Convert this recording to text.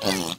Yeah.